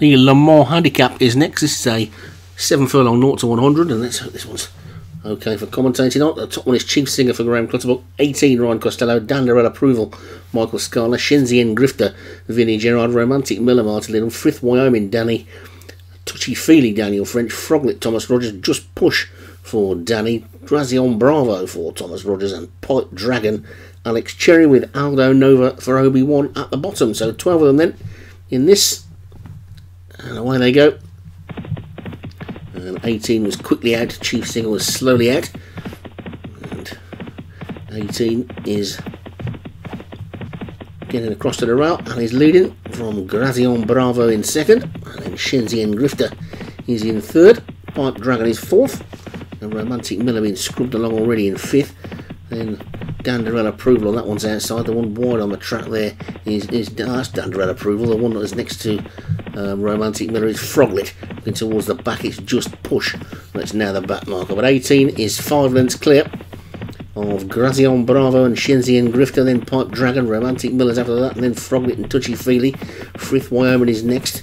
The Le Mans Handicap is next. This is a 7 furlong 0 to 100, and let's hope this one's okay for commentating on. The top one is Chief Singer for Graham Clutterbuck, 18 Ryan Costello, Danderell Approval, Michael Scala, Shenzhen Grifter, Vinnie Gerard, Romantic Miller, Martin Little, Frith Wyoming, Danny, Touchy Feely, Daniel French, Froglet, Thomas Rogers, Just Push for Danny, Grazion Bravo for Thomas Rogers, and Pipe Dragon, Alex Cherry with Aldo Nova for Obi-Wan at the bottom. So 12 of them then in this. And away they go. And 18 was quickly out, Chief Singer was slowly out. And 18 is getting across to the rail and is leading from Grazion Bravo in second. And then Shenzhen Grifter is in third. Pipe Dragon is fourth. And Romantic Miller being scrubbed along already in fifth. Then Danderell approval on that one's outside. The one wide on the track there is, is ah, that's Danderell approval. The one that is next to um, Romantic Miller is Froglet. Looking towards the back, it's just push. That's now the back marker. But 18 is five lengths clear of Grazion Bravo and Shenzhen Grifter, then Pipe Dragon, Romantic Millers after that, and then Froglet and Touchy Feely. Frith Wyoming is next.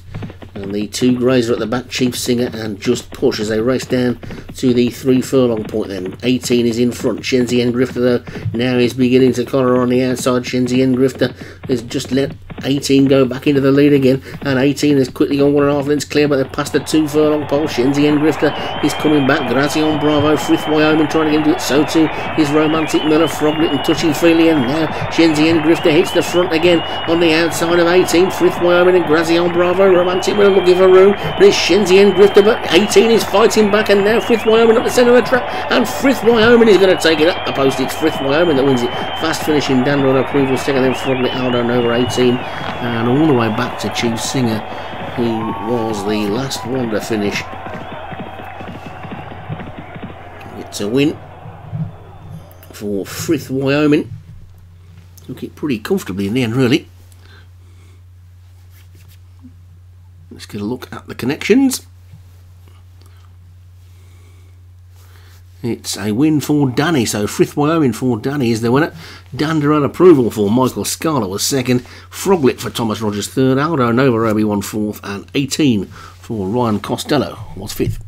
And the two greys are at the back, Chief Singer and Just Push as they race down to the three furlong point then. 18 is in front, Shenzhen Grifter though now is beginning to collar on the outside. Shenzhen Grifter has just let 18 go back into the lead again, and 18 has quickly gone one and a half lengths clear, but they're past the two furlong pole. Shenzhen Grifter is coming back. Grazion Bravo, Frith Wyoming trying to get into it. So too is Romantic Miller, Froglet, and Touchy Feely, and now Shenzhen Grifter hits the front again on the outside of 18. Frith Wyoming and Grazion Bravo, Romantic Miller looking for room, but it's Shenzhen Grifter, but 18 is fighting back, and now Frith Wyoming at the centre of the track, and Frith Wyoming is going to take it up the post. It's Frith Wyoming that wins it. Fast finishing, Dan on approval, second, then Froglet, Aldo Nova 18 and all the way back to Chief Singer, who was the last one to finish. It's a win for Frith, Wyoming. Took it pretty comfortably in the end, really. Let's get a look at the connections. It's a win for Danny, so Frith Wyoming for Danny is the winner. Danderell approval for Michael Scala was second. Froglet for Thomas Rogers third. Aldo Nova Obi-Wan fourth, and 18 for Ryan Costello was fifth.